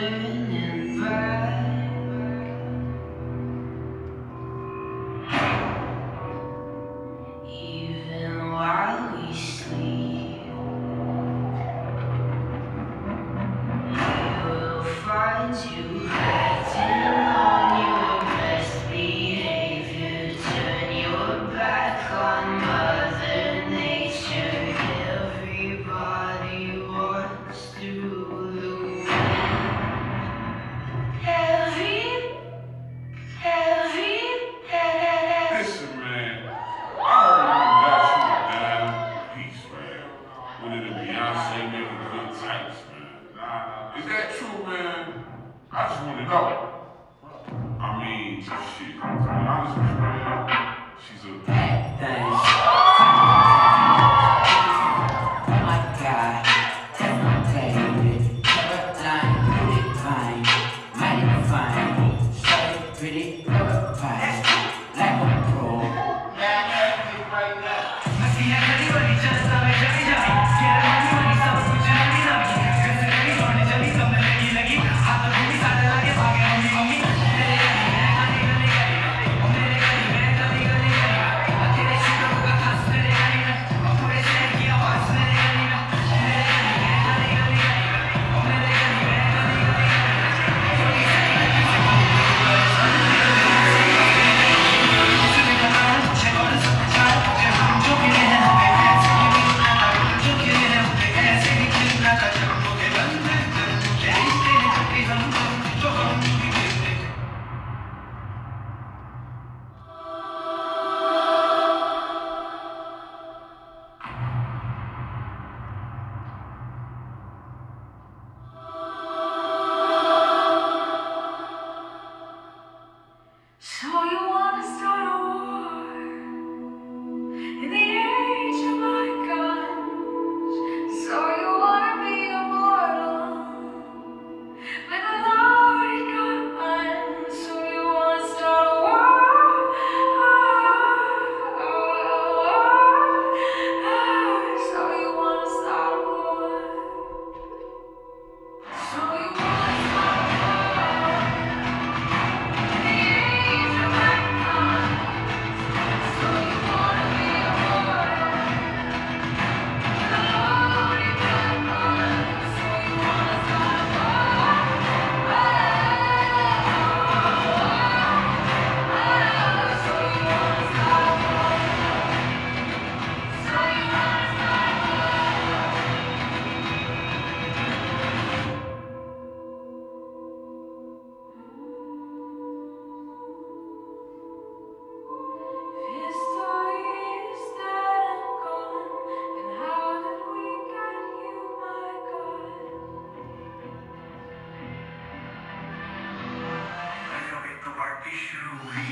Even while we sleep, will find you. that too, man, I just want to know. I mean, shit, to be honest with you, man, she's a. Dang. Tell you what. Halloween.